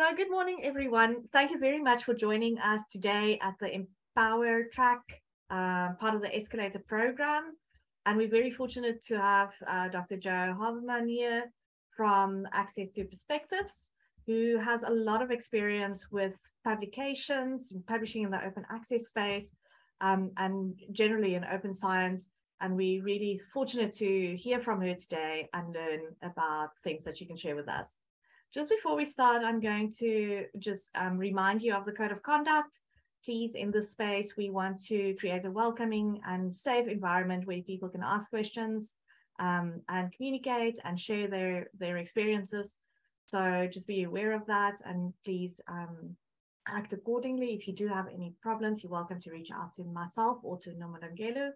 So, good morning, everyone. Thank you very much for joining us today at the Empower track, uh, part of the Escalator program. And we're very fortunate to have uh, Dr. Jo Havemann here from Access2Perspectives, who has a lot of experience with publications, publishing in the open access space, um, and generally in open science. And we're really fortunate to hear from her today and learn about things that she can share with us. Just before we start, I'm going to just um, remind you of the code of conduct. Please, in this space, we want to create a welcoming and safe environment where people can ask questions um, and communicate and share their, their experiences. So just be aware of that and please um, act accordingly. If you do have any problems, you're welcome to reach out to myself or to Nomalangelo.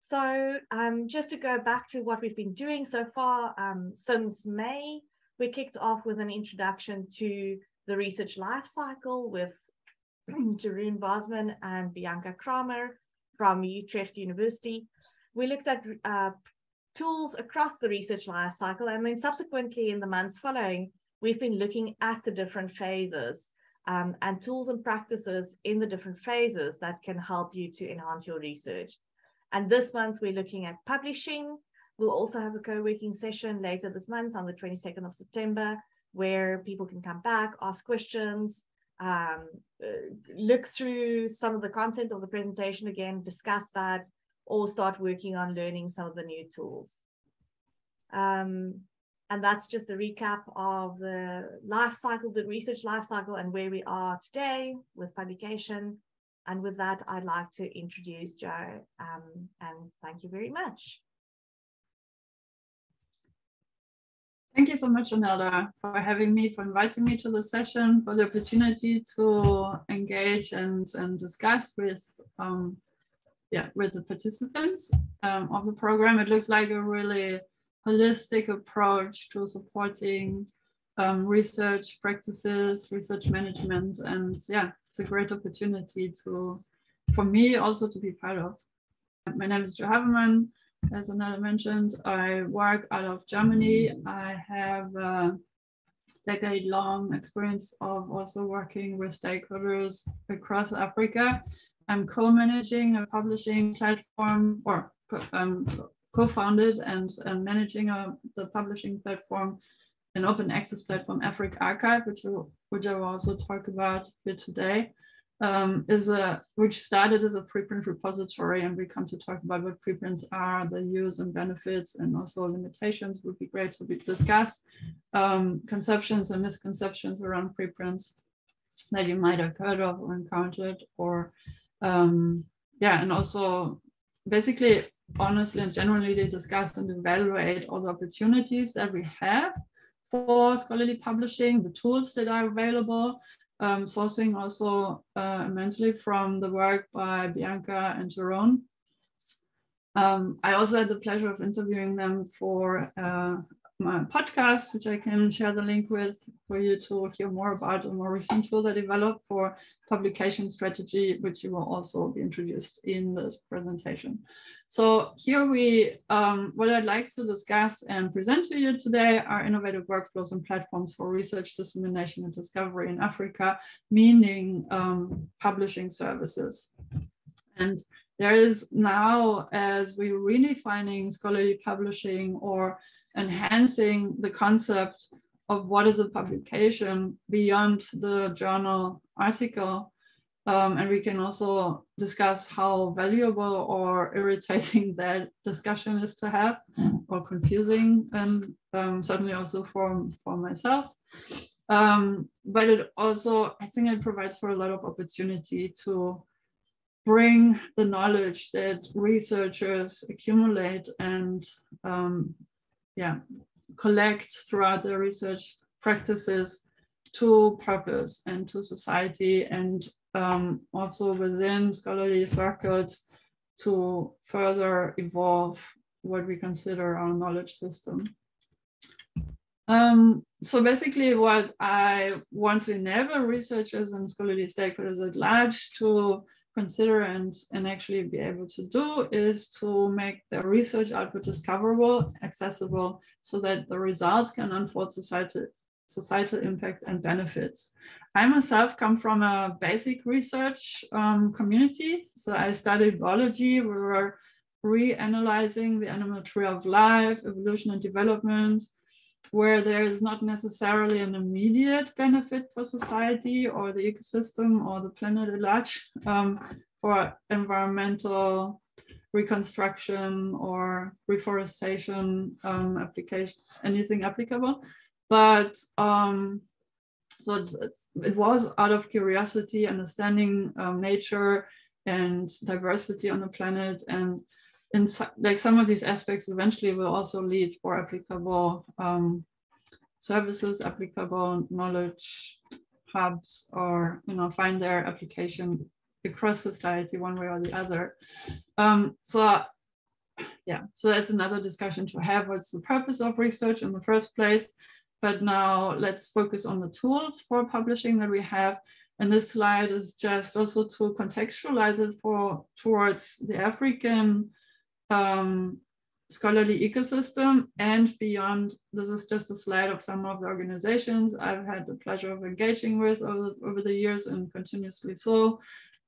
So um, just to go back to what we've been doing so far, um, since May, we kicked off with an introduction to the research life cycle with Jeroen Bosman and Bianca Kramer from Utrecht University. We looked at uh, tools across the research life cycle, and then subsequently in the months following, we've been looking at the different phases um, and tools and practices in the different phases that can help you to enhance your research. And this month, we're looking at publishing, We'll also have a co-working session later this month on the 22nd of September, where people can come back, ask questions, um, uh, look through some of the content of the presentation again, discuss that, or start working on learning some of the new tools. Um, and that's just a recap of the life cycle, the research life cycle, and where we are today with publication. And with that, I'd like to introduce Jo, um, and thank you very much. Thank you so much, Anelda, for having me, for inviting me to the session, for the opportunity to engage and, and discuss with um, yeah, with the participants um, of the program. It looks like a really holistic approach to supporting um, research practices, research management, and yeah, it's a great opportunity to, for me also to be part of. My name is Jo Havemann as Anna mentioned, I work out of Germany. I have a decade long experience of also working with stakeholders across Africa. I'm co-managing a publishing platform or um, co-founded and, and managing a, the publishing platform, an open access platform, AfricArXiv, which, which I will also talk about here today um, is a which started as a preprint repository, and we come to talk about what preprints are, the use and benefits, and also limitations would be great to be discussed. Um, conceptions and misconceptions around preprints that you might have heard of or encountered, or um, yeah, and also basically honestly and generally discuss and evaluate all the opportunities that we have for scholarly publishing, the tools that are available, um, sourcing also uh, immensely from the work by Bianca and Jeroen. Um, I also had the pleasure of interviewing them for uh, my podcast, which I can share the link with for you to hear more about a more recent tool that I developed for publication strategy, which you will also be introduced in this presentation. So here we, um, what I'd like to discuss and present to you today are innovative workflows and platforms for research dissemination and discovery in Africa, meaning um, publishing services. And there is now, as we're redefining scholarly publishing or enhancing the concept of what is a publication beyond the journal article. Um, and we can also discuss how valuable or irritating that discussion is to have or confusing and um, certainly also for, for myself. Um, but it also, I think it provides for a lot of opportunity to bring the knowledge that researchers accumulate and um, yeah, collect throughout the research practices to purpose and to society and um, also within scholarly circles to further evolve what we consider our knowledge system. Um, so basically what I want to enable researchers and scholarly stakeholders at large to consider and, and actually be able to do is to make the research output discoverable, accessible, so that the results can unfold society, societal impact and benefits. I myself come from a basic research um, community. So I studied biology. We were reanalyzing the animal tree of life, evolution and development, where there is not necessarily an immediate benefit for society or the ecosystem or the planet at large um, for environmental reconstruction or reforestation um, application, anything applicable. But um, so it's, it's, it was out of curiosity, understanding um, nature and diversity on the planet. And in like some of these aspects eventually will also lead for applicable um, services, applicable knowledge hubs, or you know find their application across society one way or the other. Um, so yeah, so that's another discussion to have. What's the purpose of research in the first place? But now let's focus on the tools for publishing that we have. And this slide is just also to contextualize it for towards the African um, scholarly ecosystem and beyond. This is just a slide of some of the organizations I've had the pleasure of engaging with over, over the years and continuously so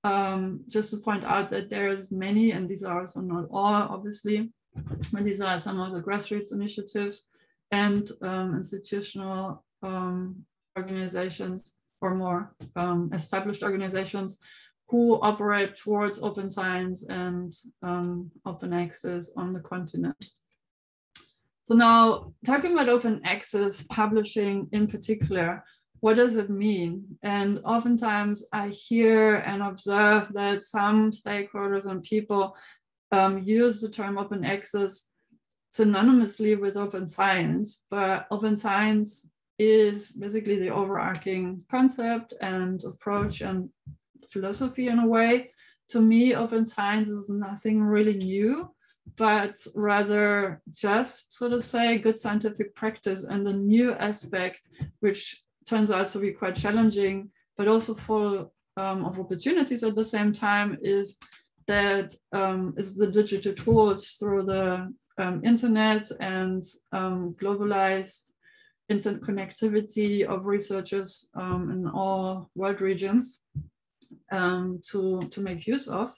um, just to point out that there's many, and these are also not all, obviously, but these are some of the grassroots initiatives and um, institutional um, organizations or more um, established organizations who operate towards open science and um, open access on the continent. So now talking about open access publishing in particular, what does it mean? And oftentimes I hear and observe that some stakeholders and people um, use the term open access synonymously with open science, but open science is basically the overarching concept and approach and philosophy in a way. To me, open science is nothing really new, but rather just sort of say good scientific practice and the new aspect, which turns out to be quite challenging, but also full um, of opportunities at the same time is that um, is the digital tools through the um, internet and um, globalized interconnectivity of researchers um, in all world regions um, to, to make use of.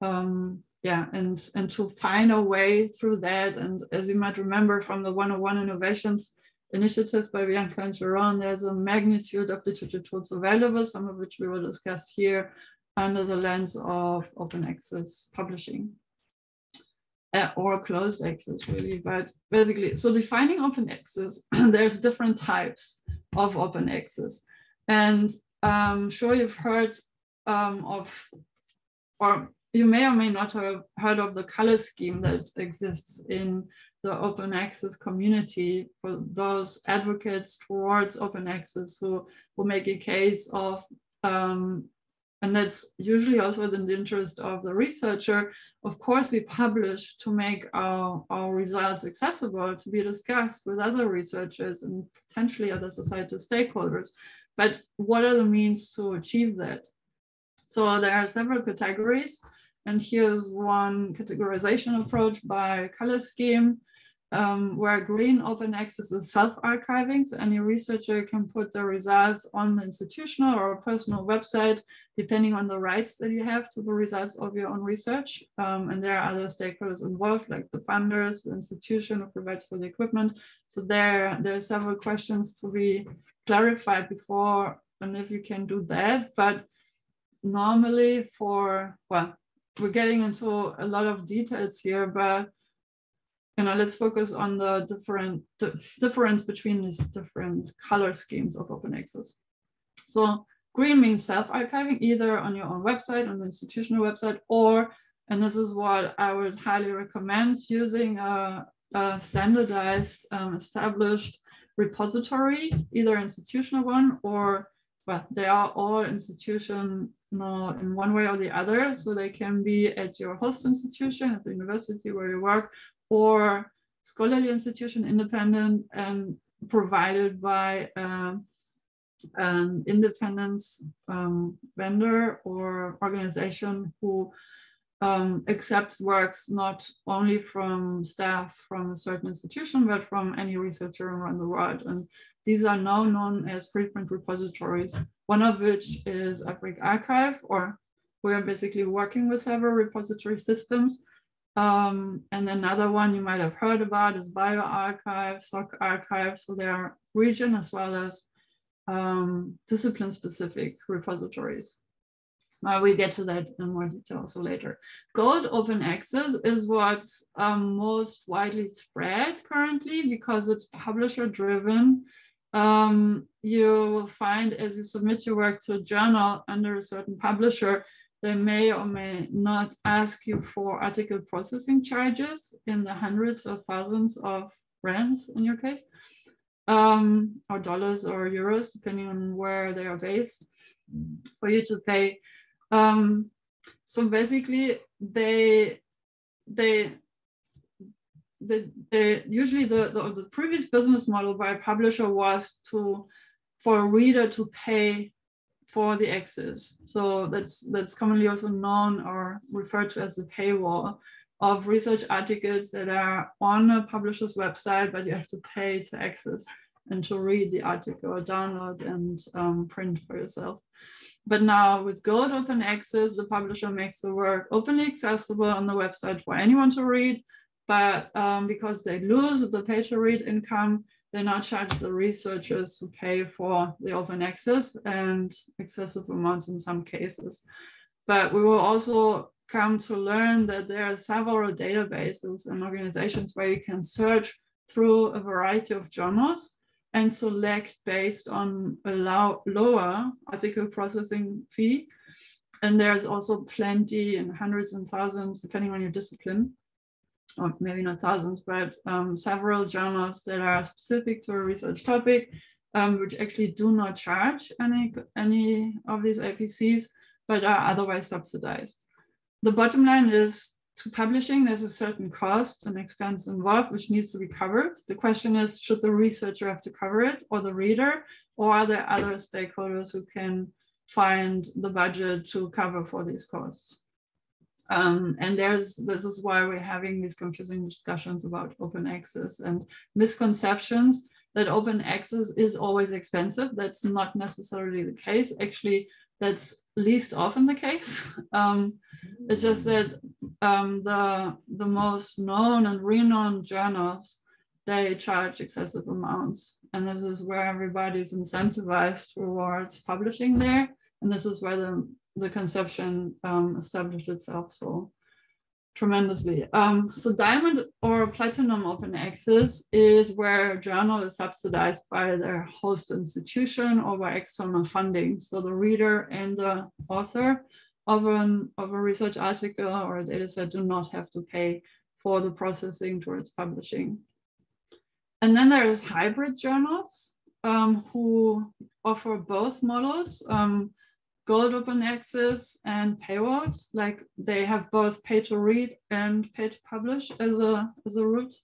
yeah, and, and to find a way through that. And as you might remember from the 101 innovations, initiative by Bianca and Jeroen, there's a magnitude of digital tools available, some of which we will discuss here under the lens of open access publishing. Uh, or closed access really, but basically, so defining open access, there's different types of open access. And I'm sure you've heard um, of, or you may or may not have heard of the color scheme that exists in the open access community for those advocates towards open access who will make a case of um, and that's usually also in the interest of the researcher. Of course, we publish to make our, our results accessible to be discussed with other researchers and potentially other societal stakeholders. But what are the means to achieve that? So there are several categories. And here's one categorization approach by color scheme um, where green open access is self-archiving. So any researcher can put the results on the institutional or personal website, depending on the rights that you have to the results of your own research. Um, and there are other stakeholders involved, like the funders, the institution who provides for the equipment. So there, there are several questions to be clarified before and if you can do that. But normally for, well, we're getting into a lot of details here, but you know, let's focus on the different the difference between these different color schemes of open access. So green means self-archiving either on your own website, on the institutional website, or, and this is what I would highly recommend, using a, a standardized um, established repository, either institutional one or, well, they are all institutional in one way or the other. So they can be at your host institution, at the university where you work, or scholarly institution independent and provided by um, an independence um, vendor or organization who um, accepts works not only from staff from a certain institution, but from any researcher around the world. And these are now known as preprint repositories, one of which is AfricArXiv, or we're basically working with several repository systems. Um, and another one you might have heard about is bioRxiv, SocArXiv. So there are region as well as um, discipline specific repositories. Uh, we get to that in more detail also later. Gold open access is what's um, most widely spread currently because it's publisher driven. Um, you will find as you submit your work to a journal under a certain publisher, they may or may not ask you for article processing charges in the hundreds or thousands of rands in your case, um, or dollars or euros, depending on where they are based, for you to pay. Um, so basically, they they the, the usually the, the, the previous business model by a publisher was to for a reader to pay for the access. So that's that's commonly also known or referred to as the paywall of research articles that are on a publisher's website, but you have to pay to access and to read the article or download and um, print for yourself. But now with Gold Open Access, the publisher makes the work openly accessible on the website for anyone to read. But um, because they lose the pay to read income, they now charge the researchers to pay for the open access and excessive amounts in some cases. But we will also come to learn that there are several databases and organizations where you can search through a variety of journals and select based on a low, lower article processing fee. And there's also plenty and hundreds and thousands, depending on your discipline, or maybe not thousands, but um, several journals that are specific to a research topic, um, which actually do not charge any, any of these APCs, but are otherwise subsidized. The bottom line is to publishing, there's a certain cost and expense involved, which needs to be covered. The question is, should the researcher have to cover it or the reader, or are there other stakeholders who can find the budget to cover for these costs? Um, and there's this is why we're having these confusing discussions about open access and misconceptions that open access is always expensive. That's not necessarily the case. Actually, that's least often the case. Um, it's just that um, the the most known and renowned journals they charge excessive amounts, and this is where everybody's incentivized towards publishing there, and this is where the the conception um, established itself so tremendously. Um, so diamond or platinum open access is where a journal is subsidized by their host institution or by external funding. So the reader and the author of, an, of a research article or a data set do not have to pay for the processing towards publishing. And then there's hybrid journals um, who offer both models. Um, gold open access and paywall. Like they have both pay to read and pay to publish as a as a route.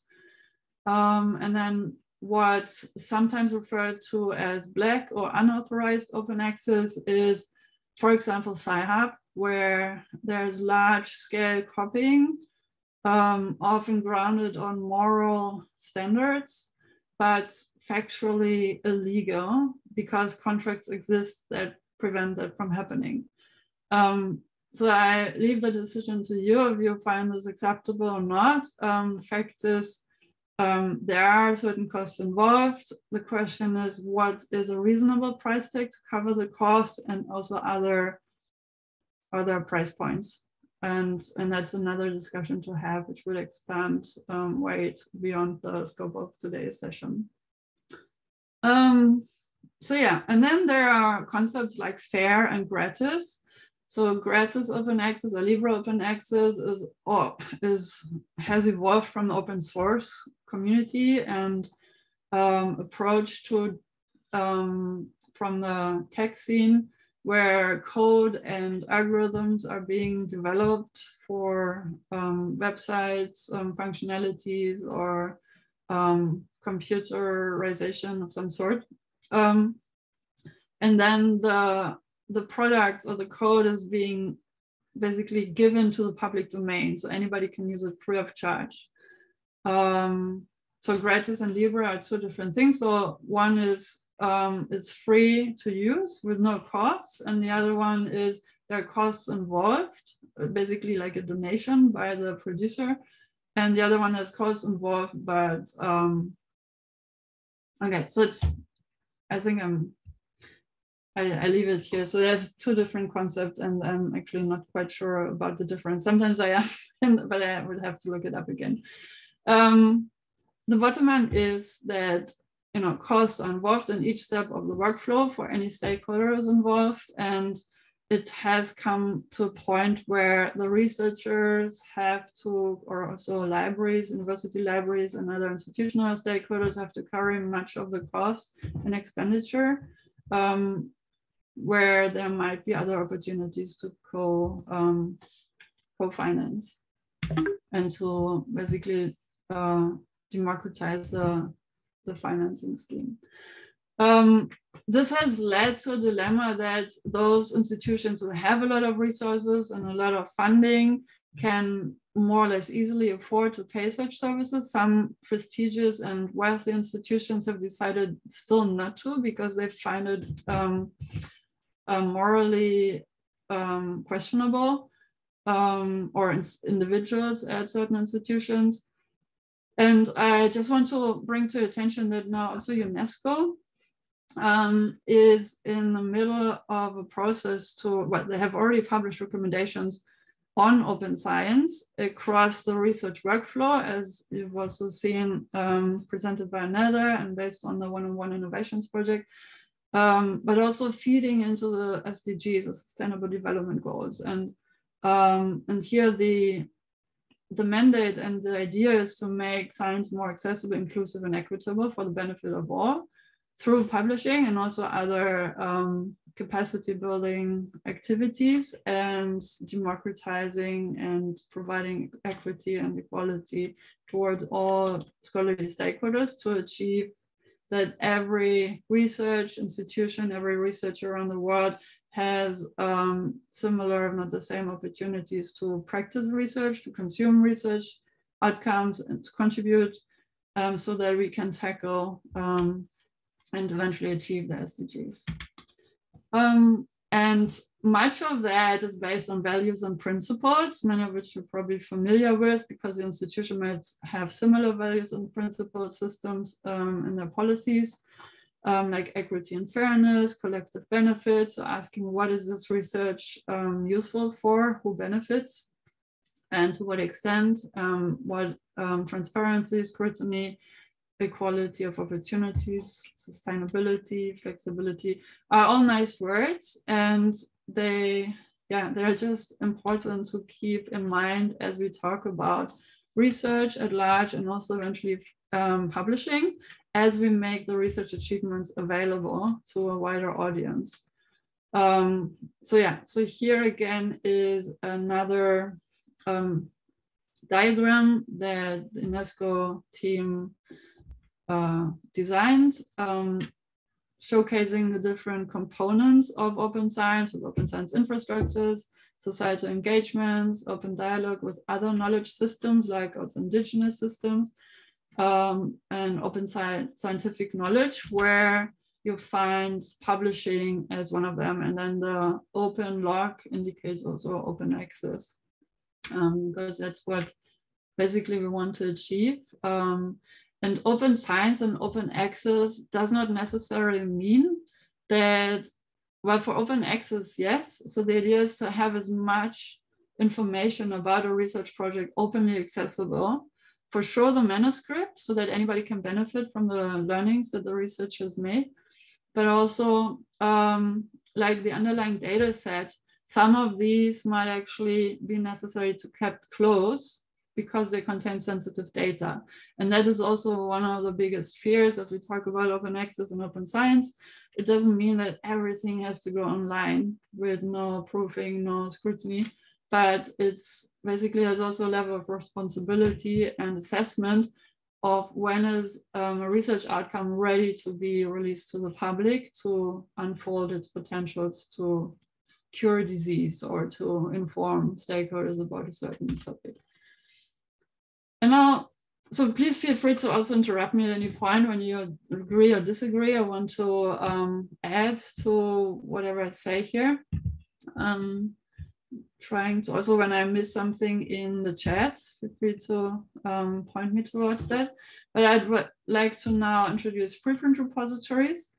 Um, and then what's sometimes referred to as black or unauthorized open access is, for example, Sci-Hub, where there's large scale copying, um, often grounded on moral standards, but factually illegal because contracts exist that prevent that from happening. Um, so I leave the decision to you if you find this acceptable or not. Um, the fact is, um, there are certain costs involved. The question is, what is a reasonable price tag to cover the cost and also other other price points? And, and that's another discussion to have, which will expand um, way beyond the scope of today's session. Um, so yeah, and then there are concepts like fair and gratis. So gratis open access or libre open access is oh, is has evolved from the open source community and um, approach to um, from the tech scene where code and algorithms are being developed for um, websites, um, functionalities, or um, computerization of some sort. Um, and then the the product or the code is being basically given to the public domain, so anybody can use it free of charge. Um, so gratis and libre are two different things. So one is um, it's free to use with no costs, and the other one is there are costs involved, basically like a donation by the producer, and the other one has costs involved, but um, okay, so it's I think I'm I, I, leave it here. So there's two different concepts, and I'm actually not quite sure about the difference. Sometimes I am, but I would have to look it up again. Um, the bottom line is that you know costs are involved in each step of the workflow for any stakeholders involved, and it has come to a point where the researchers have to, or also libraries, university libraries, and other institutional stakeholders have to carry much of the cost and expenditure. Um, where there might be other opportunities to co um, co-finance and to basically uh, democratize the the financing scheme. Um, this has led to a dilemma that those institutions who have a lot of resources and a lot of funding can more or less easily afford to pay such services. Some prestigious and wealthy institutions have decided still not to because they find it um, uh, morally um, questionable um, or in individuals at certain institutions. And I just want to bring to attention that now also UNESCO um, is in the middle of a process to, well, they have already published recommendations on open science across the research workflow, as you've also seen um, presented by another and based on the one-on-one innovations project um, but also feeding into the SDGs, the Sustainable Development Goals. And um, and here the the mandate and the idea is to make science more accessible, inclusive, and equitable for the benefit of all through publishing and also other um, capacity building activities and democratizing and providing equity and equality towards all scholarly stakeholders to achieve that every research institution, every researcher around the world has um, similar, if not the same, opportunities to practice research, to consume research outcomes, and to contribute um, so that we can tackle um, and eventually achieve the SDGs. Um, and much of that is based on values and principles, many of which you're probably familiar with because the institution might have similar values and principle systems um, in their policies, um, like equity and fairness, collective benefits, so asking what is this research um, useful for, who benefits, and to what extent, um, what um, transparency, scrutiny, equality of opportunities, sustainability, flexibility are all nice words. And they, yeah, they're just important to keep in mind as we talk about research at large and also eventually um, publishing as we make the research achievements available to a wider audience. Um, so yeah, so here again is another um, diagram that the UNESCO team uh, designed, um, showcasing the different components of open science with open science infrastructures, societal engagements, open dialogue with other knowledge systems like also indigenous systems, um, and open sci scientific knowledge where you find publishing as one of them. And then the open log indicates also open access um, because that's what basically we want to achieve. Um, and open science and open access does not necessarily mean that, well, for open access, yes. So the idea is to have as much information about a research project openly accessible. For sure, the manuscript, so that anybody can benefit from the learnings that the researchers made, but also um, like the underlying data set, some of these might actually be necessary to kept close because they contain sensitive data. And that is also one of the biggest fears as we talk about open access and open science. It doesn't mean that everything has to go online with no proofing, no scrutiny, but it's basically there's also a level of responsibility and assessment of when is um, a research outcome ready to be released to the public to unfold its potentials to cure disease or to inform stakeholders about a certain topic. And now so please feel free to also interrupt me at any point when you agree or disagree or want to um, add to whatever I say here. Um, trying to also when I miss something in the chat, feel free to um, point me towards that. But I'd like to now introduce preprint repositories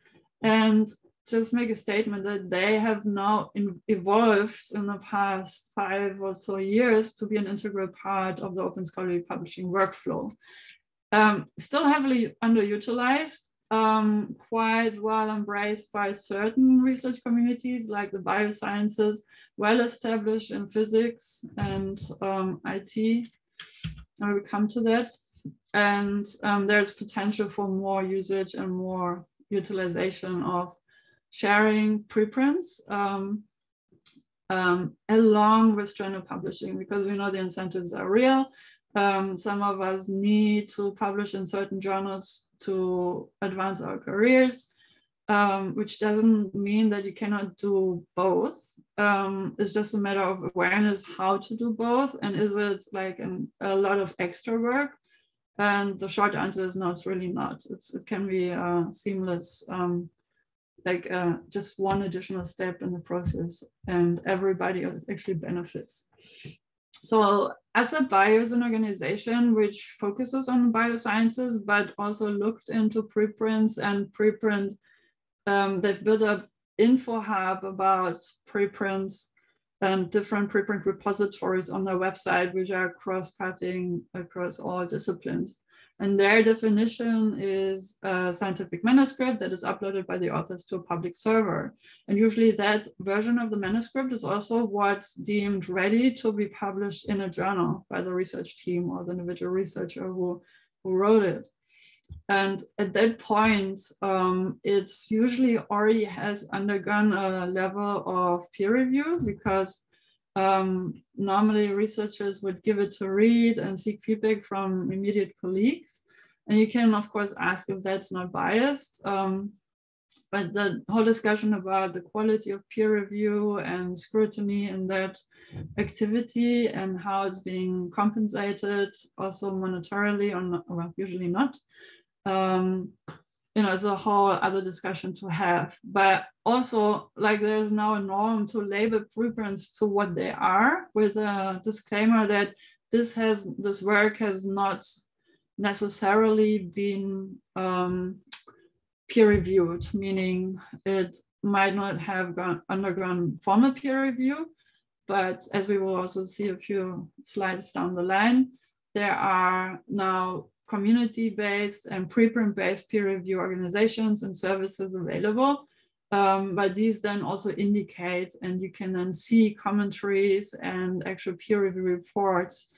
and just make a statement that they have now in, evolved in the past five or so years to be an integral part of the open scholarly publishing workflow. Um, still heavily underutilized, um, quite well embraced by certain research communities like the biosciences, well established in physics and um, IT. I will come to that. And um, there's potential for more usage and more utilization of sharing preprints um, um, along with journal publishing because we know the incentives are real. Um, some of us need to publish in certain journals to advance our careers, um, which doesn't mean that you cannot do both. Um, it's just a matter of awareness how to do both. And is it like an, a lot of extra work? And the short answer is no, it's really not. It's, it can be uh, seamless um, like uh, just one additional step in the process and everybody actually benefits. So ASAPbio is an organization which focuses on biosciences, but also looked into preprints and preprint, um, they've built up info hub about preprints and different preprint repositories on their website, which are cross-cutting across all disciplines. And their definition is a scientific manuscript that is uploaded by the authors to a public server. And usually that version of the manuscript is also what's deemed ready to be published in a journal by the research team or the individual researcher who, who wrote it. And at that point, um, it usually already has undergone a level of peer review because um, normally researchers would give it to read and seek feedback from immediate colleagues. And you can, of course, ask if that's not biased. Um, but the whole discussion about the quality of peer review and scrutiny in that activity and how it's being compensated also monetarily or not, well, usually not, um, you know, it's a whole other discussion to have. But also, like, there's now a norm to label preprints to what they are, with a disclaimer that this has this work has not necessarily been um, peer reviewed, meaning it might not have gone undergone formal peer review, but as we will also see a few slides down the line, there are now community-based and preprint-based peer review organizations and services available. Um, but these then also indicate, and you can then see commentaries and actual peer review reports,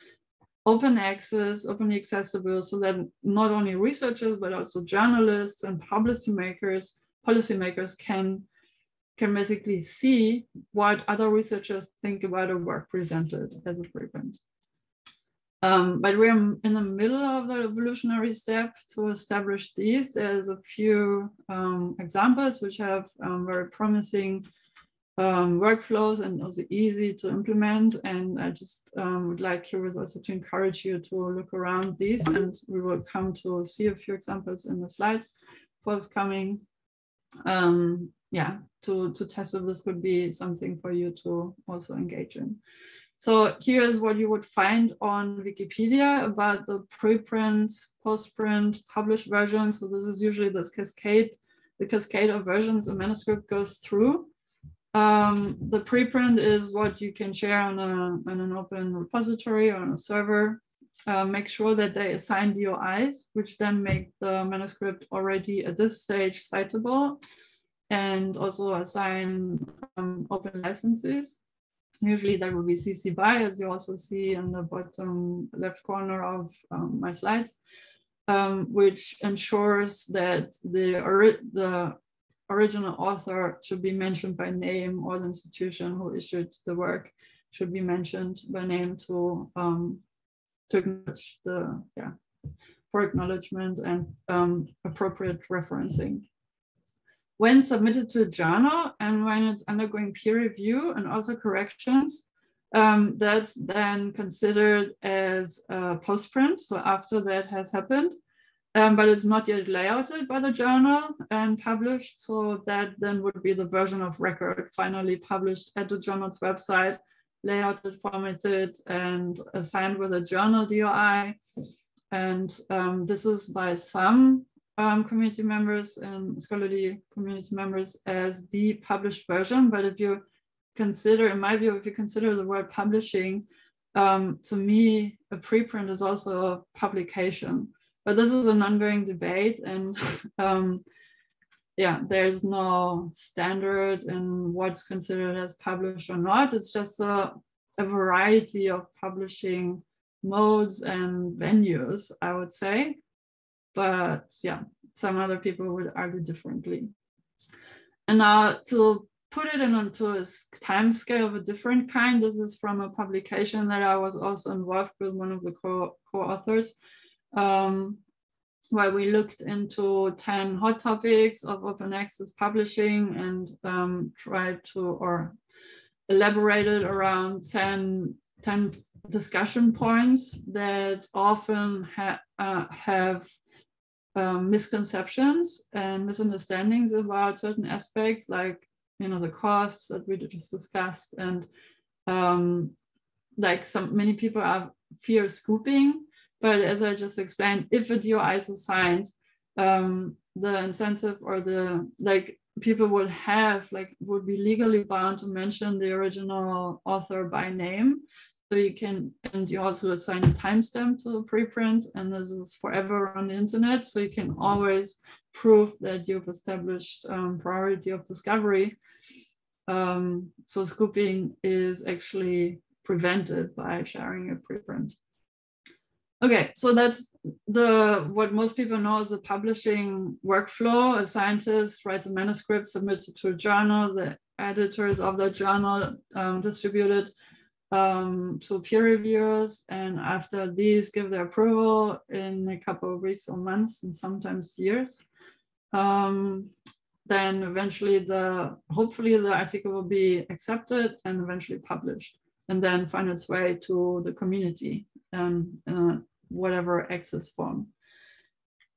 open access, openly accessible, so that not only researchers, but also journalists and policymakers, policymakers can, can basically see what other researchers think about a work presented as a preprint. Um, but we're in the middle of the evolutionary step to establish these. There's a few um, examples which have um, very promising um, workflows and also easy to implement. And I just um, would like here also to encourage you to look around these and we will come to see a few examples in the slides forthcoming. Um, yeah, to, to test if this could be something for you to also engage in. So here's what you would find on Wikipedia about the preprint, postprint, published version. So this is usually this cascade, the cascade of versions a manuscript goes through. Um, the preprint is what you can share on, a, on an open repository or on a server. Uh, make sure that they assign DOIs, which then make the manuscript already at this stage citable and also assign um, open licenses. Usually there will be CC BY, as you also see in the bottom left corner of um, my slides, um, which ensures that the, ori the original author should be mentioned by name or the institution who issued the work should be mentioned by name to, um, to acknowledge the, yeah, for acknowledgement and um, appropriate referencing when submitted to a journal and when it's undergoing peer review and also corrections, um, that's then considered as a postprint. So after that has happened, um, but it's not yet layouted by the journal and published. So that then would be the version of record finally published at the journal's website, layouted, formatted, and assigned with a journal DOI. And um, this is by some um, community members and scholarly community members as the published version. But if you consider, in my view, if you consider the word publishing, um, to me, a preprint is also a publication. But this is an ongoing debate, and um, yeah, there's no standard in what's considered as published or not. It's just a, a variety of publishing modes and venues, I would say. But yeah, some other people would argue differently. And now to put it in onto a time scale of a different kind, this is from a publication that I was also involved with one of the co-authors, um, where we looked into 10 hot topics of open access publishing and um, tried to, or elaborated around 10, 10 discussion points that often ha uh, have um, misconceptions and misunderstandings about certain aspects like you know the costs that we just discussed and um, like some many people are fear scooping. But as i just explained if a doi is assigned um, the incentive or the like people would have like would be legally bound to mention the original author by name so you can, and you also assign a timestamp to the preprint, and this is forever on the internet. So you can always prove that you've established um, priority of discovery. Um, so scooping is actually prevented by sharing a preprint. Okay, so that's the what most people know is the publishing workflow. A scientist writes a manuscript, submits it to a journal. The editors of the journal um, distribute it um, to peer reviewers. And after these give their approval in a couple of weeks or months and sometimes years, um, then eventually the, hopefully the article will be accepted and eventually published and then find its way to the community and a whatever access form.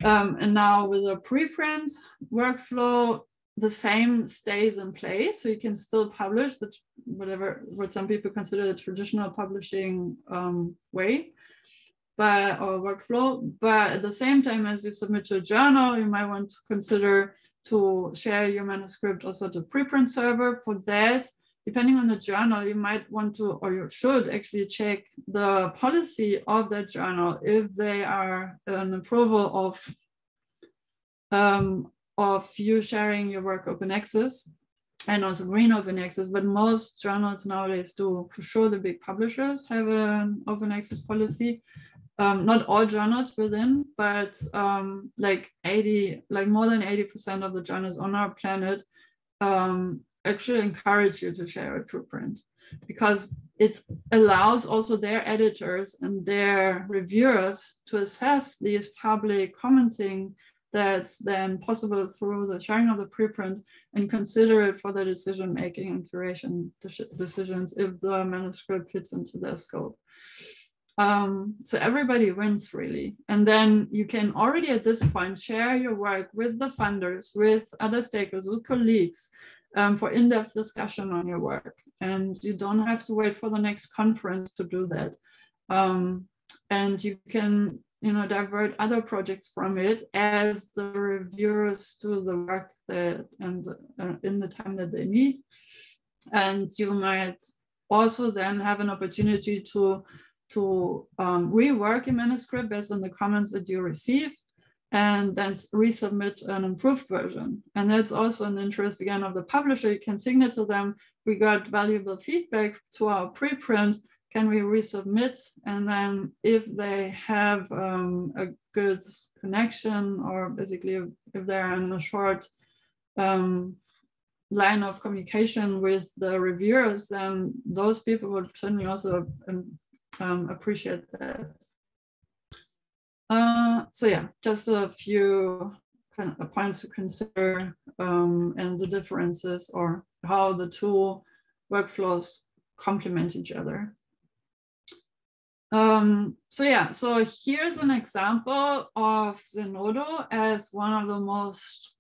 Um, and now with a preprint workflow, the same stays in place. So you can still publish the whatever what some people consider the traditional publishing um, way, but or workflow. But at the same time, as you submit to a journal, you might want to consider to share your manuscript also to preprint server. For that, depending on the journal, you might want to or you should actually check the policy of that journal if they are an approval of um, of you sharing your work open access and also green open access, but most journals nowadays do. For sure, the big publishers have an open access policy. Um, not all journals within, but um, like 80, like more than 80% of the journals on our planet um, actually encourage you to share a preprint because it allows also their editors and their reviewers to assess these public commenting that's then possible through the sharing of the preprint and consider it for the decision making and curation decisions if the manuscript fits into their scope. Um, so everybody wins really. And then you can already at this point share your work with the funders, with other stakeholders, with colleagues um, for in-depth discussion on your work. And you don't have to wait for the next conference to do that. Um, and you can you know, divert other projects from it as the reviewers do the work that and uh, in the time that they need. And you might also then have an opportunity to to um, rework your manuscript based on the comments that you receive and then resubmit an improved version. And that's also an interest again of the publisher. You can signal to them, we got valuable feedback to our preprint can we resubmit? And then if they have um, a good connection or basically if, they're in a short um, line of communication with the reviewers, then those people would certainly also um, um appreciate that. Uh, so yeah, just a few kind of points to consider um, and the differences or how the two workflows complement each other. Um, so yeah, so here's an example of Zenodo as one of the most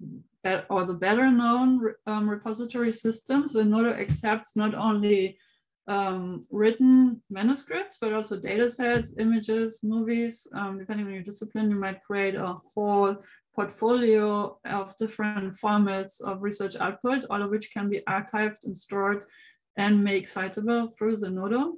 or the better known um, repository systems. Zenodo accepts not only um, written manuscripts, but also data sets, images, movies. Um, depending on your discipline, you might create a whole portfolio of different formats of research output, all of which can be archived and stored and make citable through Zenodo.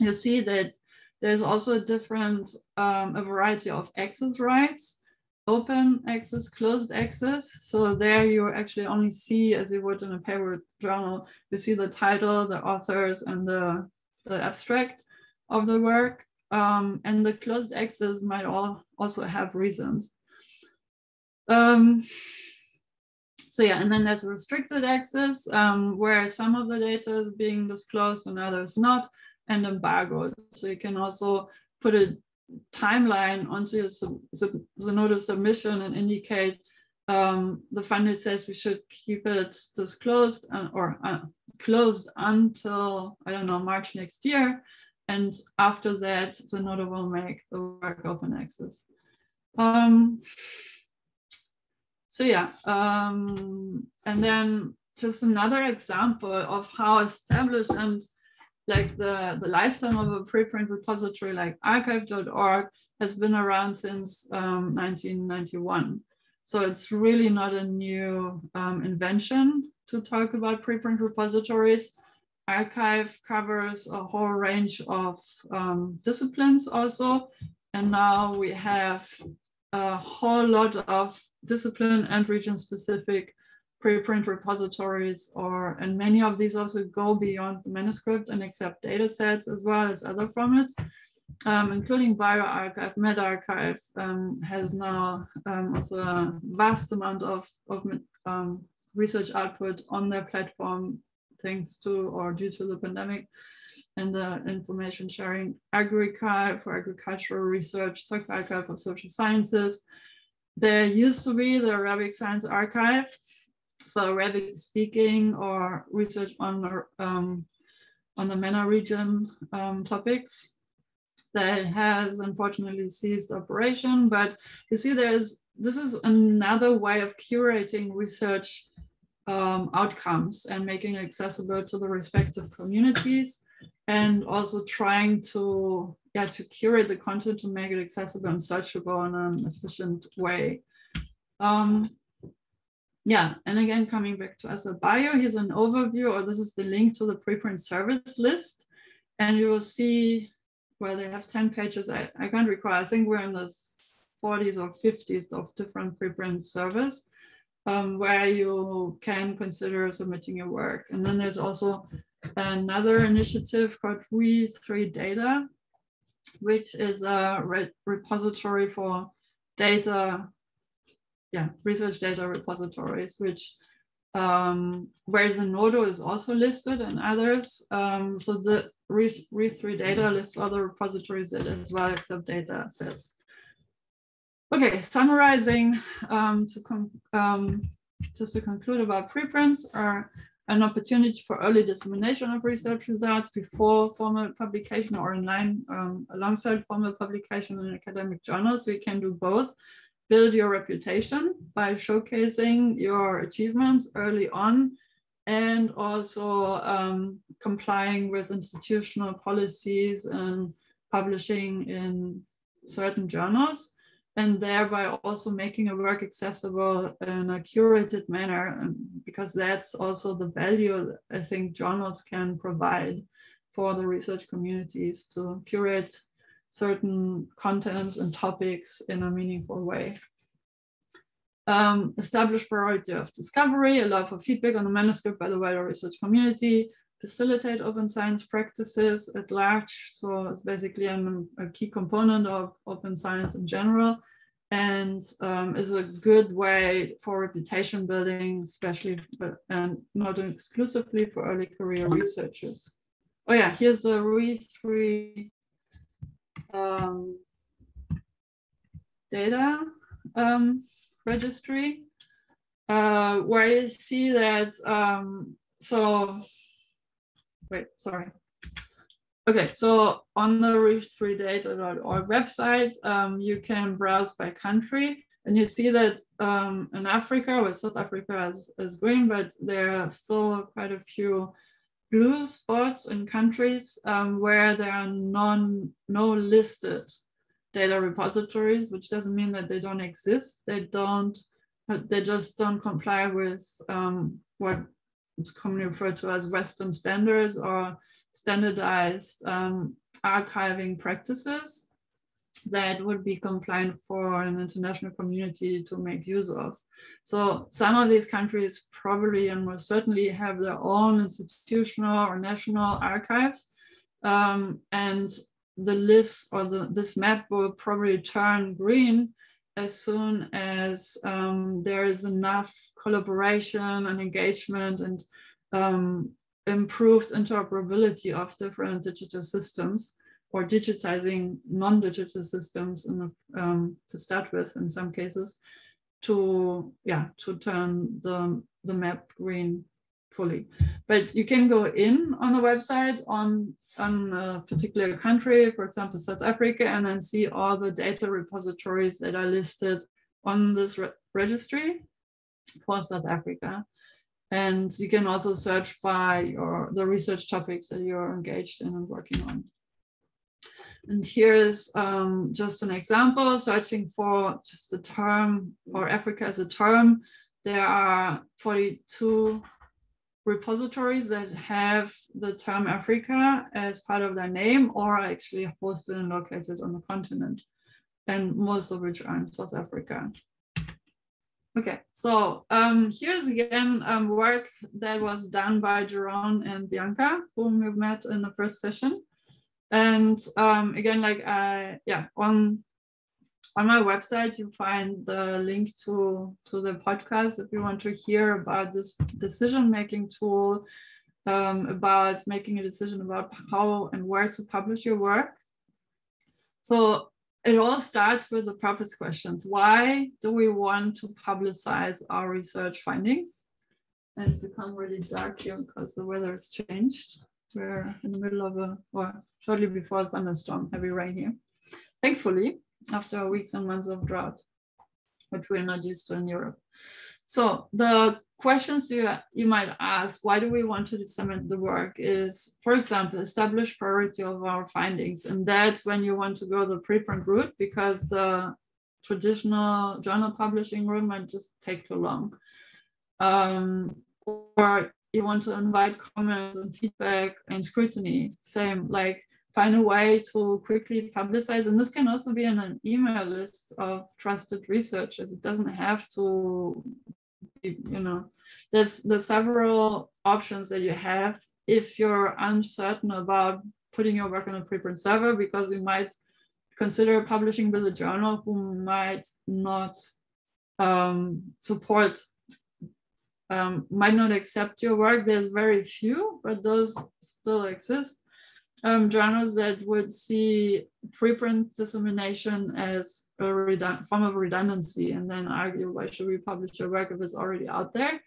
You see that there's also a different, um, a variety of access rights, open access, closed access. So there you actually only see, as you would in a paper journal, you see the title, the authors, and the, the abstract of the work. Um, and the closed access might all also have reasons. Um, so yeah, and then there's restricted access um, where some of the data is being disclosed and others not, and embargoed. So you can also put a timeline onto your sub, sub, Zenodo submission and indicate um, the funded says we should keep it disclosed uh, or uh, closed until, I don't know, March next year. And after that, the Zenodo will make the work open access. Um, so yeah, um, and then just another example of how established and like the, the lifetime of a preprint repository like arXiv.org has been around since um, 1991. So it's really not a new um, invention to talk about preprint repositories. arXiv covers a whole range of um, disciplines also. And now we have a whole lot of discipline and region specific preprint repositories or and many of these also go beyond the manuscript and accept data sets as well as other formats um, including bioRxiv medRxiv um, has now um, also a vast amount of, of um, research output on their platform thanks to or due to the pandemic and the information sharing AgriRxiv for agricultural research, SocArXiv for social sciences. There used to be the Arabic Science Archive for Arabic speaking or research on, um, on the MENA region um, topics that has unfortunately ceased operation. But you see, there's this is another way of curating research um, outcomes and making it accessible to the respective communities and also trying to yeah to curate the content to make it accessible and searchable in an efficient way um, yeah and again coming back to ASAPbio here's an overview or this is the link to the preprint service list. And you will see where they have 10 pages. I, I can't recall. I think we're in the 40s or 50s of different preprint service um, where you can consider submitting your work. And then there's also another initiative called Re3 Data, which is a re repository for data, yeah, research data repositories, which um, where Zenodo is also listed and others. Um, so the Re3 data lists other repositories that as well accept data sets. Okay, summarizing um, to um, just to conclude about preprints are an opportunity for early dissemination of research results before formal publication or online um, alongside formal publication in academic journals. We can do both. Build your reputation by showcasing your achievements early on and also um, complying with institutional policies and publishing in certain journals and thereby also making a work accessible in a curated manner. Because that's also the value I think journals can provide for the research communities to curate certain contents and topics in a meaningful way. Um, establish priority of discovery, allow for feedback on the manuscript by the wider research community, facilitate open science practices at large. So it's basically an, a key component of open science in general and um, is a good way for reputation building, especially and not exclusively for early career researchers. Oh yeah, here's the Re3 um, data um, registry, uh, where you see that, um, so wait, sorry. Okay, so on the re3data.org website, um, you can browse by country and you see that um, in Africa, well, South Africa is, is green, but there are still quite a few blue spots in countries um, where there are non no listed data repositories, which doesn't mean that they don't exist. They don't, they just don't comply with um, what is commonly referred to as Western standards or standardized um, archiving practices that would be compliant for an international community to make use of. So some of these countries probably and most certainly have their own institutional or national archives. Um, and the list or the, this map will probably turn green as soon as um, there is enough collaboration and engagement and um, improved interoperability of different digital systems or digitizing non-digital systems the, um, to start with in some cases to yeah to turn the the map green fully. But you can go in on the website on on a particular country for example south africa and then see all the data repositories that are listed on this re registry for south africa. And you can also search by your the research topics that you're engaged in and working on and here is um, just an example, searching for just the term or Africa as a term. There are 42 repositories that have the term Africa as part of their name or are actually hosted and located on the continent, and most of which are in South Africa. Okay, so um, here's again um, work that was done by Jeroen and Bianca, whom we've met in the first session. And um, again, like uh, yeah, on on my website you find the link to to the podcast if you want to hear about this decision making tool, um, about making a decision about how and where to publish your work. So it all starts with the purpose questions. Why do we want to publicize our research findings? And it's become really dark here because the weather has changed. We're in the middle of a, or shortly before a thunderstorm, heavy rain here. Thankfully, after weeks and months of drought, which we're not used to in Europe. So the questions you, you might ask, why do we want to disseminate the work is, for example, establish priority of our findings. And that's when you want to go the preprint route because the traditional journal publishing route might just take too long. Um, or you want to invite comments and feedback and scrutiny. Same, like find a way to quickly publicize. And this can also be in an email list of trusted researchers. It doesn't have to, be, you know, there's there's several options that you have if you're uncertain about putting your work on a preprint server because you might consider publishing with a journal who might not um, support um, might not accept your work. There's very few, but those still exist. Um, journals that would see preprint dissemination as a form of redundancy and then argue why should we publish your work if it's already out there.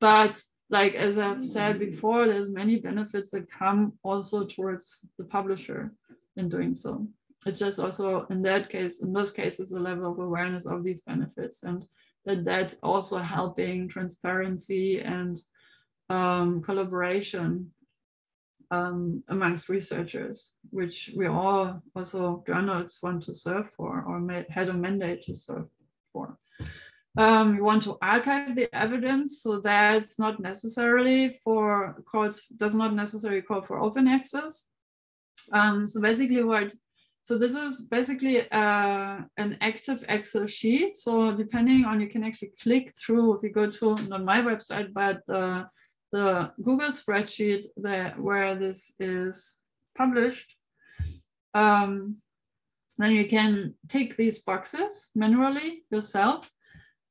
But like as I've said before, there's many benefits that come also towards the publisher in doing so. It's just also in that case, in those cases, a level of awareness of these benefits and that that's also helping transparency and um, collaboration um, amongst researchers, which we all also journalists want to serve for or had a mandate to serve for. Um, we want to archive the evidence, so that's not necessarily for calls, does not necessarily call for open access. Um, so basically what so this is basically uh, an active Excel sheet. So depending on, you can actually click through if you go to not my website, but uh, the Google spreadsheet that where this is published. Um, then you can tick these boxes manually yourself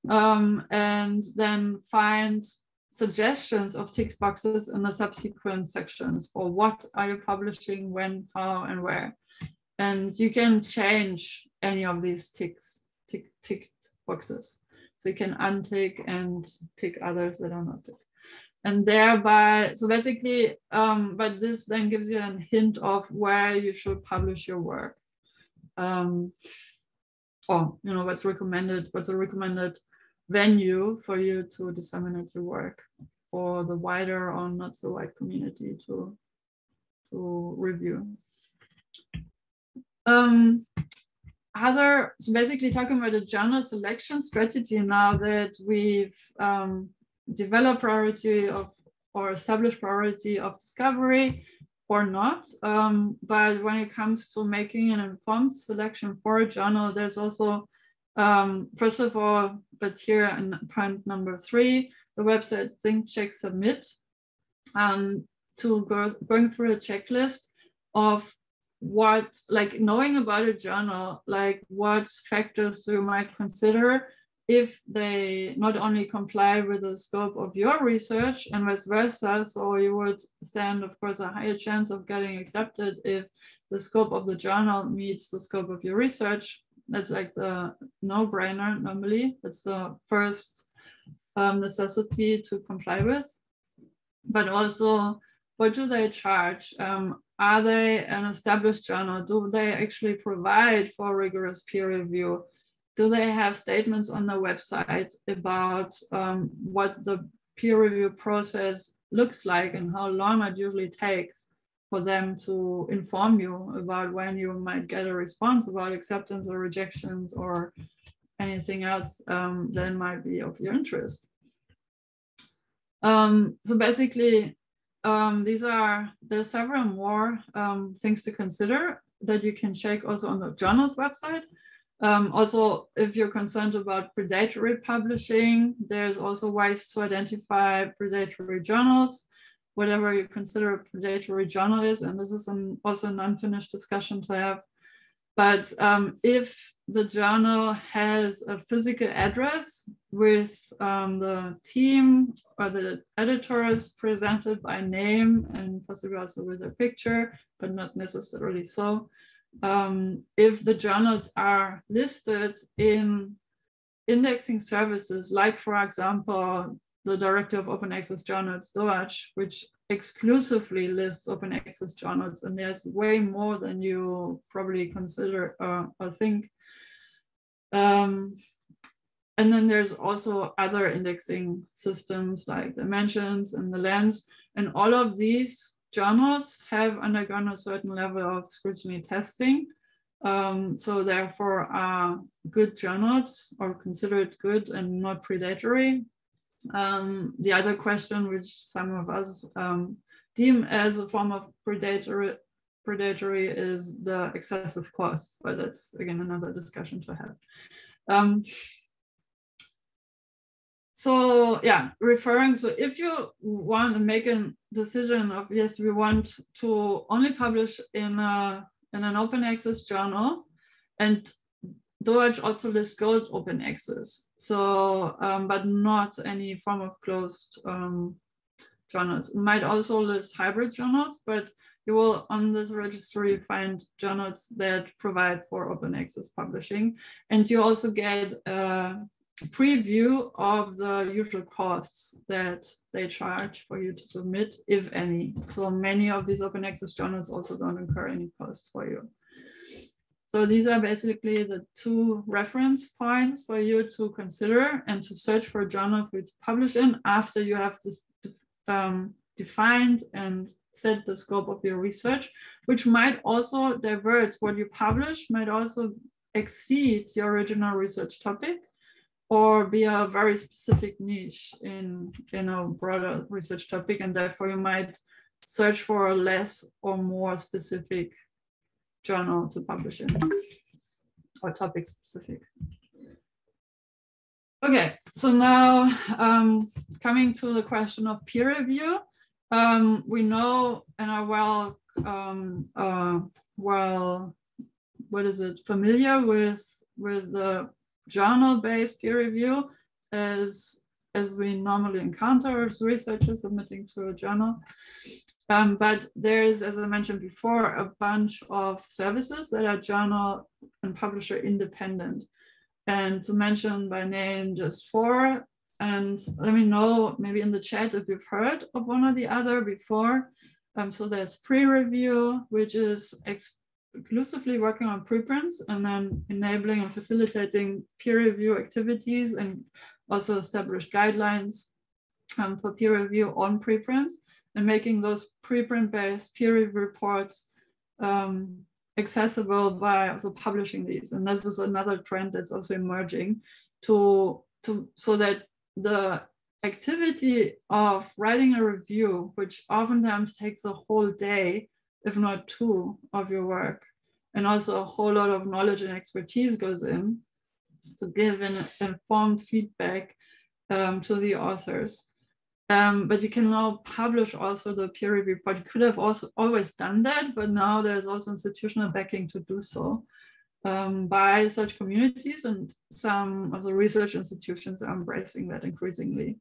um, and then find suggestions of tick boxes in the subsequent sections or what are you publishing, when, how, and where and you can change any of these ticks, tick, ticked boxes. So you can untick and tick others that are not ticked. and thereby, so basically, um, but this then gives you a hint of where you should publish your work. Um, or, you know, what's recommended, what's a recommended venue for you to disseminate your work for the wider or not so wide community to, to review. Um, other, so basically talking about the journal selection strategy now that we've um, developed priority of or established priority of discovery or not. Um, but when it comes to making an informed selection for a journal, there's also, um, first of all, but here in point number three, the website Think Check Submit um, to go going through a checklist of what like knowing about a journal like what factors you might consider if they not only comply with the scope of your research and vice versa so you would stand of course a higher chance of getting accepted if the scope of the journal meets the scope of your research. That's like the no-brainer normally. It's the first um, necessity to comply with. But also what do they charge? Um, are they an established journal? Do they actually provide for rigorous peer review? Do they have statements on their website about um, what the peer review process looks like and how long it usually takes for them to inform you about when you might get a response about acceptance or rejections or anything else um, that might be of your interest. Um, so basically, um, these are there's several more um, things to consider that you can check also on the journal's website. Um, also, if you're concerned about predatory publishing, there's also ways to identify predatory journals, whatever you consider a predatory journal is. And this is an, also an unfinished discussion to have but um, if the journal has a physical address with um, the team or the editors presented by name and possibly also with a picture, but not necessarily so. Um, if the journals are listed in indexing services, like for example, the directory of open access journals, DOAJ, which exclusively lists open access journals, and there's way more than you probably consider uh, or think. Um, and then there's also other indexing systems like Dimensions and the lens, and all of these journals have undergone a certain level of scrutiny testing. Um, so therefore are good journals or considered good and not predatory um, the other question, which some of us um, deem as a form of predatory, predatory is the excessive cost, but that's again another discussion to have. So yeah, referring, so if you want to make a decision of yes, we want to only publish in, a, in an open access journal and DOAJ also lists gold open access, so um, but not any form of closed um, journals. It might also list hybrid journals, but you will on this registry find journals that provide for open access publishing. And you also get a preview of the usual costs that they charge for you to submit, if any. So many of these open access journals also don't incur any costs for you. So these are basically the two reference points for you to consider and to search for a journal for you to publish in after you have um, defined and set the scope of your research, which might also divert what you publish, might also exceed your original research topic or be a very specific niche in, in a broader research topic. And therefore you might search for a less or more specific journal to publish in or topic specific. Okay, so now um, coming to the question of peer review, um, we know and are well, um, uh, well, what is it, familiar with with the journal-based peer review as as we normally encounter as researchers submitting to a journal. Um, but there's, as I mentioned before, a bunch of services that are journal and publisher independent. And to mention by name just four, and let me know maybe in the chat if you've heard of one or the other before. Um, so there's PREreview, which is exclusively working on preprints and then enabling and facilitating peer review activities and also established guidelines um, for peer review on preprints and making those preprint based peer review reports um, accessible by also publishing these. And this is another trend that's also emerging to, to so that the activity of writing a review, which oftentimes takes a whole day, if not two, of your work, and also a whole lot of knowledge and expertise goes in to give an informed feedback um, to the authors. Um, but you can now publish also the peer review report. You could have also always done that, but now there's also institutional backing to do so um, by such communities and some of the research institutions are embracing that increasingly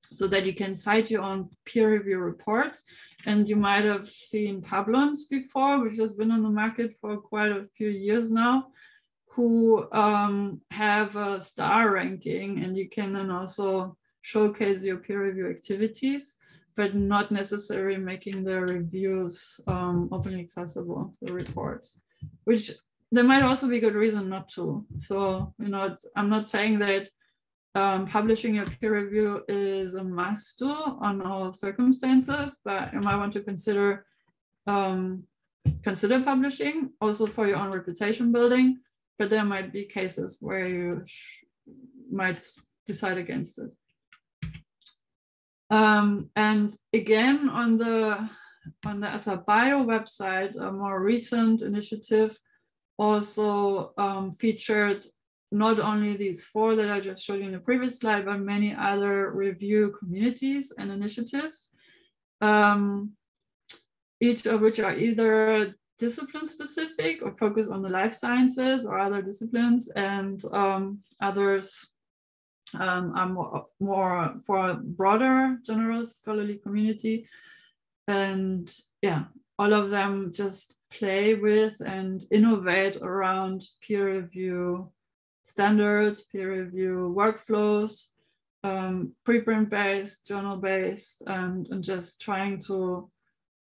so that you can cite your own peer review reports. And you might have seen Publons before, which has been on the market for quite a few years now, who um, have a star ranking and you can then also showcase your peer review activities, but not necessarily making the reviews um, openly accessible, the reports, which there might also be good reason not to. So, you know, I'm not saying that um, publishing a peer review is a must do on all circumstances, but you might want to consider um, consider publishing also for your own reputation building. But there might be cases where you might decide against it. Um, and again, on the on the ASAPbio website, a more recent initiative also um, featured not only these four that I just showed you in the previous slide, but many other review communities and initiatives, um, each of which are either discipline specific or focus on the life sciences or other disciplines, and um, others um, are more, more for a broader general scholarly community. And yeah, all of them just play with and innovate around peer review standards, peer review workflows, um, preprint based, journal based, and, and just trying to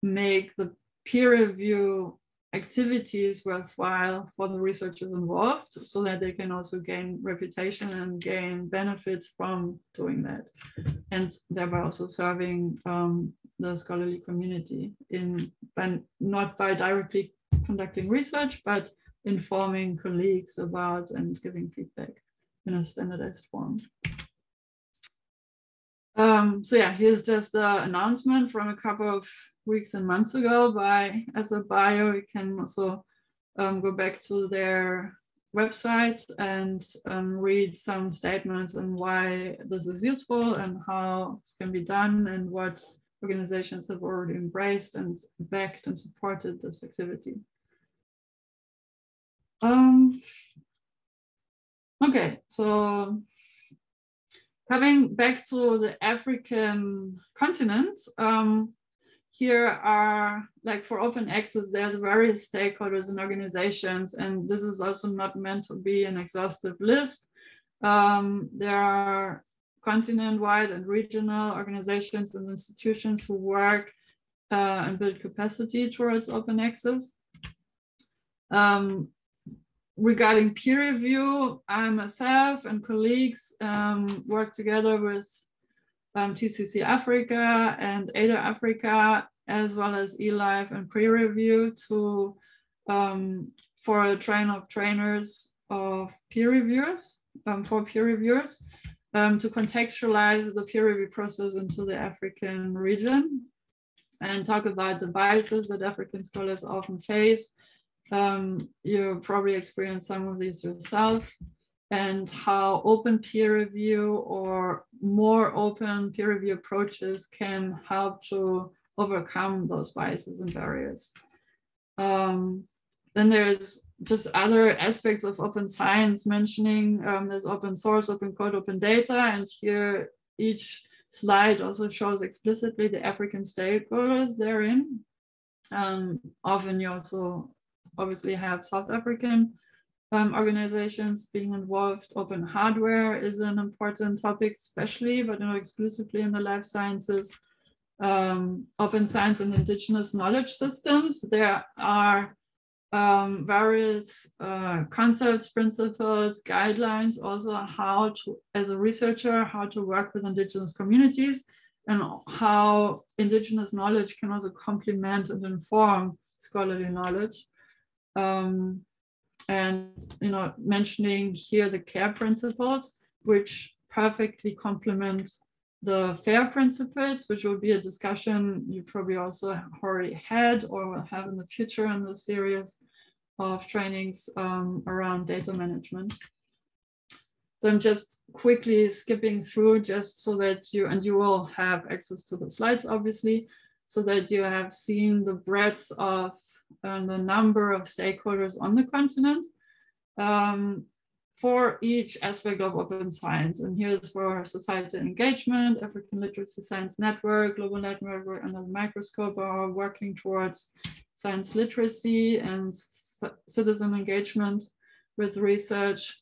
make the peer review activities worthwhile for the researchers involved so that they can also gain reputation and gain benefits from doing that. And thereby also serving um, the scholarly community in by, not by directly conducting research but informing colleagues about and giving feedback in a standardized form. Um, so yeah, here's just an announcement from a couple of weeks and months ago by ASAPbio. You can also um, go back to their website and um, read some statements on why this is useful and how this can be done and what organizations have already embraced and backed and supported this activity. Um, okay, so coming back to the African continent, um, here are like for open access, there's various stakeholders and organizations, and this is also not meant to be an exhaustive list. Um, there are continent-wide and regional organizations and institutions who work uh, and build capacity towards open access. Um, regarding peer review, I myself and colleagues um, work together with um, TCC Africa and ADA Africa, as well as eLife and PREreview to um, for a train of trainers of peer reviewers, um, for peer reviewers, um, to contextualize the peer review process into the African region and talk about the biases that African scholars often face um, you probably experienced some of these yourself and how open peer review or more open peer review approaches can help to overcome those biases and barriers. Um, then there's just other aspects of open science mentioning um, there's open source, open code, open data, and here each slide also shows explicitly the African stakeholders therein. Um, often you also obviously have South African um, organizations being involved. Open hardware is an important topic, especially, but not exclusively in the life sciences. Um, open science and indigenous knowledge systems. There are um, various uh, concepts, principles, guidelines, also how to, as a researcher, how to work with indigenous communities and how indigenous knowledge can also complement and inform scholarly knowledge. Um, and you know, mentioning here the care principles, which perfectly complement the FAIR principles, which will be a discussion you probably also already had or will have in the future in the series of trainings um, around data management. So I'm just quickly skipping through just so that you, and you will have access to the slides, obviously, so that you have seen the breadth of uh, the number of stakeholders on the continent. Um, for each aspect of open science. And here's for societal engagement, African Literacy Science Network, Global Network under the microscope are working towards science literacy and citizen engagement with research.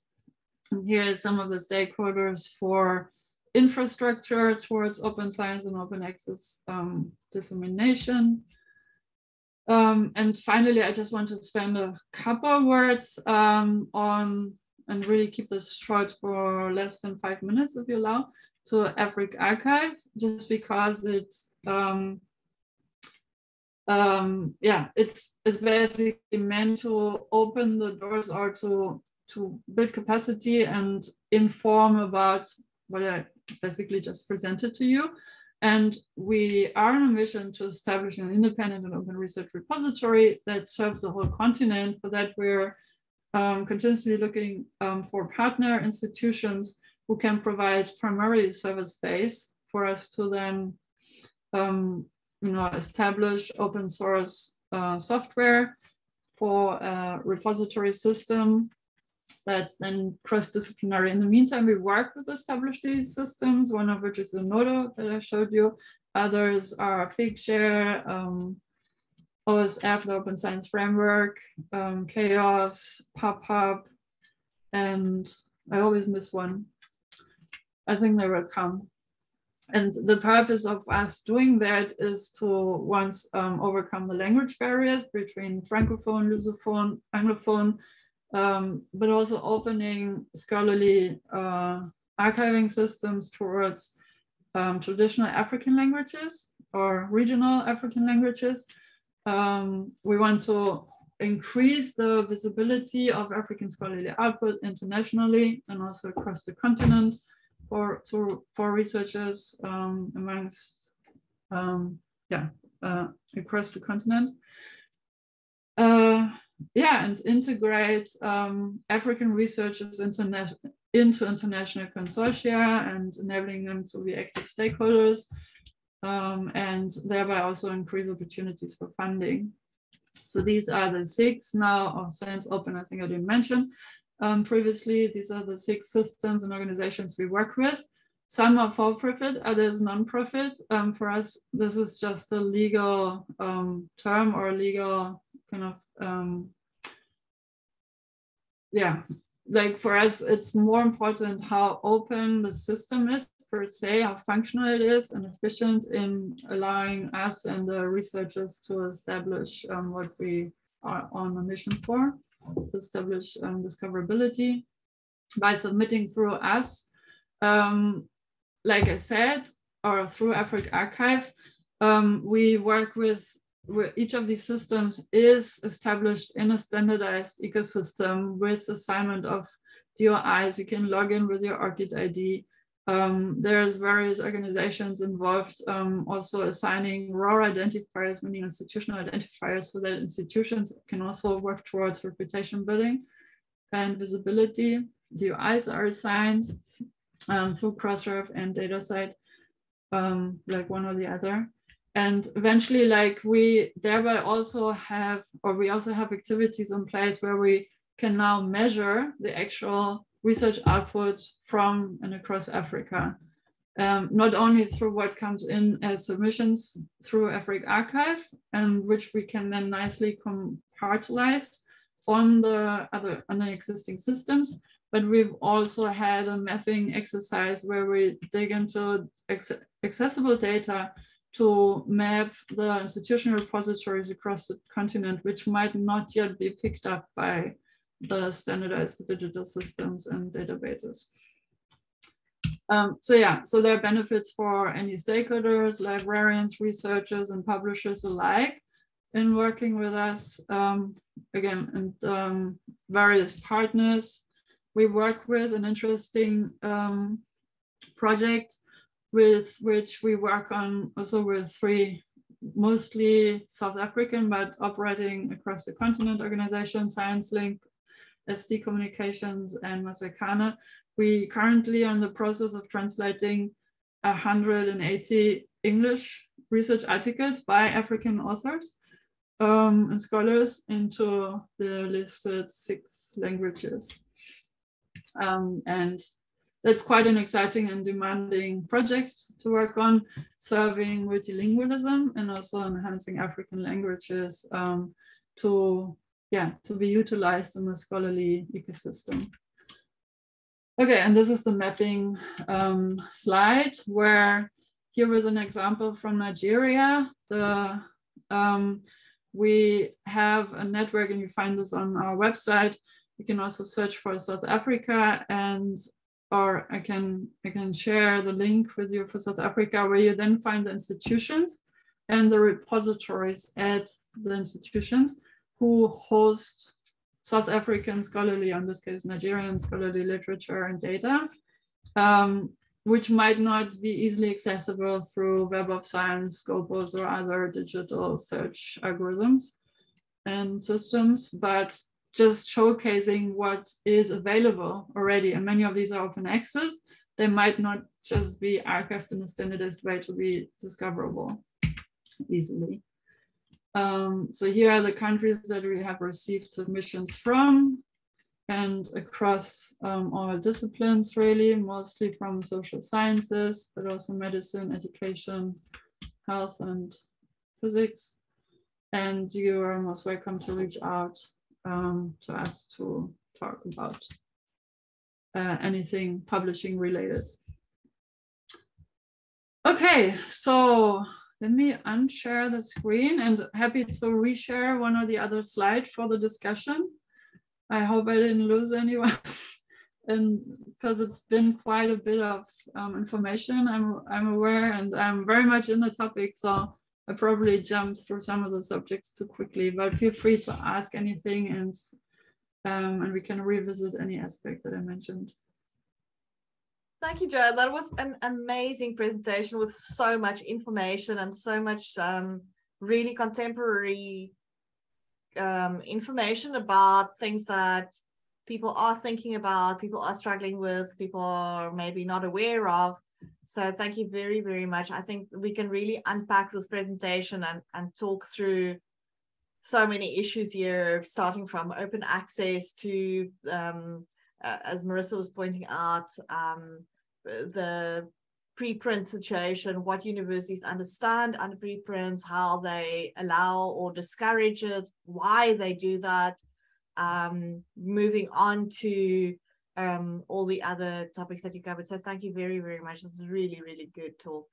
And here are some of the stakeholders for infrastructure towards open science and open access um, dissemination. Um, and finally, I just want to spend a couple words um, on and really keep this short for less than five minutes if you allow to AfricArXiv, just because it's um, um, yeah, it's it's basically meant to open the doors or to to build capacity and inform about what I basically just presented to you. And we are on a mission to establish an independent and open research repository that serves the whole continent. For that, we're um, continuously looking um, for partner institutions who can provide primary service space for us to then um, you know, establish open source uh, software for a repository system that's then cross-disciplinary. In the meantime, we work with established systems, one of which is Zenodo that I showed you. Others are Figshare, um, OSF, the Open Science Framework, um, Qeios, PubPub, and I always miss one. I think they will come. And the purpose of us doing that is to once um, overcome the language barriers between Francophone, Lusophone, Anglophone, um, but also opening scholarly uh, archiving systems towards um, traditional African languages or regional African languages um, we want to increase the visibility of African scholarly output internationally and also across the continent for, to, for researchers um, amongst, um, yeah, uh, across the continent. Uh, yeah, and integrate um, African researchers interna into international consortia and enabling them to be active stakeholders um, and thereby also increase opportunities for funding. So these are the six now of Science Open, I think I didn't mention um, previously. These are the six systems and organizations we work with. Some are for profit, others non-profit. Um, for us, this is just a legal um, term or legal kind of, um, yeah, like for us, it's more important how open the system is per se, how functional it is and efficient in allowing us and the researchers to establish um, what we are on a mission for, to establish um, discoverability by submitting through us. Um, like I said, or through AfricArXiv, um, we work with each of these systems is established in a standardized ecosystem with assignment of DOIs. You can log in with your ORCID ID. Um, there's various organizations involved also assigning ROR identifiers, meaning institutional identifiers, so that institutions can also work towards reputation building and visibility. DOIs are assigned um, through Crossref and DataCite, um, like one or the other and eventually like we thereby also have or we also have activities in place where we can now measure the actual research output from and across africa. Um, not only through what comes in as submissions through AfricArXiv and which we can then nicely compartmentalize on the other on the existing systems, but we've also had a mapping exercise where we dig into accessible data to map the institutional repositories across the continent, which might not yet be picked up by the standardized digital systems and databases. Um, so yeah, so there are benefits for any stakeholders, librarians, researchers, and publishers alike in working with us. Um, again, and um, various partners. We work with an interesting um, project with which we work on also with three mostly South African, but operating across the continent organization, ScienceLink, SD Communications, and Masakhane. We currently are in the process of translating 180 English research articles by African authors um, and scholars into the listed six languages. Um, and that's quite an exciting and demanding project to work on, serving multilingualism and also enhancing African languages um, to, yeah, to be utilized in the scholarly ecosystem. Okay, and this is the mapping um, slide where here is an example from Nigeria. The um, we have a network and you find this on our website. You can also search for South Africa and or I can I can share the link with you for South Africa where you then find the institutions and the repositories at the institutions who host South African scholarly, in this case Nigerian scholarly literature and data. Um, which might not be easily accessible through Web of Science, Scopus, or other digital search algorithms and systems, but just showcasing what is available already. And many of these are open access. They might not just be archived in a standardized way to be discoverable easily. Um, so here are the countries that we have received submissions from and across um, all disciplines really, mostly from social sciences, but also medicine, education, health, and physics. And you are most welcome to reach out um, to us to talk about uh, anything publishing related. Okay, so let me unshare the screen and happy to reshare one or the other slide for the discussion. I hope I didn't lose anyone. and because it's been quite a bit of um, information, I'm I'm aware and I'm very much in the topic, so I probably jumped through some of the subjects too quickly. But feel free to ask anything, and um, and we can revisit any aspect that I mentioned. Thank you, Jo. That was an amazing presentation with so much information and so much um, really contemporary um, information about things that people are thinking about, people are struggling with, people are maybe not aware of. So thank you very, very much. I think we can really unpack this presentation and, and talk through so many issues here, starting from open access to, um, uh, as Marissa was pointing out, um, the preprint situation, what universities understand under preprints, how they allow or discourage it, why they do that. Um, moving on to um, all the other topics that you covered. So thank you very, very much. This was really, really good talk.